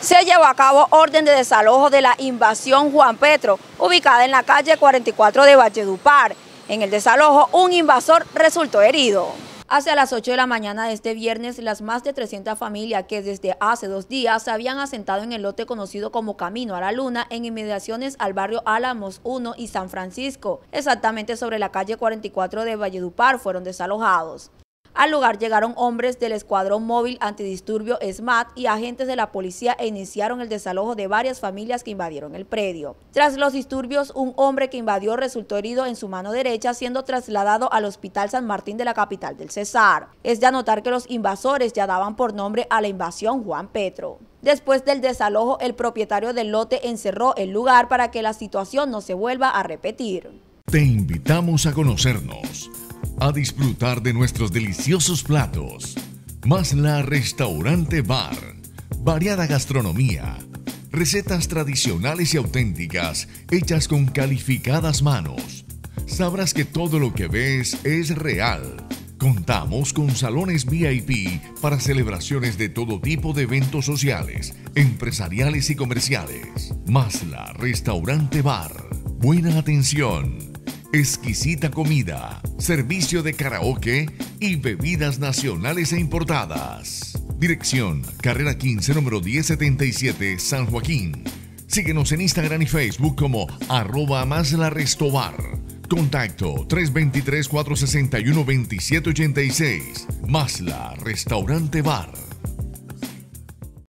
se llevó a cabo orden de desalojo de la invasión Juan Petro, ubicada en la calle 44 de Valledupar. En el desalojo, un invasor resultó herido. Hacia las 8 de la mañana de este viernes, las más de 300 familias que desde hace dos días se habían asentado en el lote conocido como Camino a la Luna en inmediaciones al barrio Álamos 1 y San Francisco, exactamente sobre la calle 44 de Valledupar, fueron desalojados. Al lugar llegaron hombres del Escuadrón Móvil Antidisturbio SMAT y agentes de la policía e iniciaron el desalojo de varias familias que invadieron el predio. Tras los disturbios, un hombre que invadió resultó herido en su mano derecha, siendo trasladado al Hospital San Martín de la capital del Cesar. Es de anotar que los invasores ya daban por nombre a la invasión Juan Petro. Después del desalojo, el propietario del lote encerró el lugar para que la situación no se vuelva a repetir. Te invitamos a conocernos a disfrutar de nuestros deliciosos platos. Más la Restaurante Bar. Variada gastronomía. Recetas tradicionales y auténticas hechas con calificadas manos. Sabrás que todo lo que ves es real. Contamos con salones VIP para celebraciones de todo tipo de eventos sociales, empresariales y comerciales. Más la Restaurante Bar. Buena atención exquisita comida, servicio de karaoke y bebidas nacionales e importadas. Dirección, carrera 15, número 1077, San Joaquín. Síguenos en Instagram y Facebook como arroba más la restobar. Contacto 323-461-2786. Masla Restaurante Bar.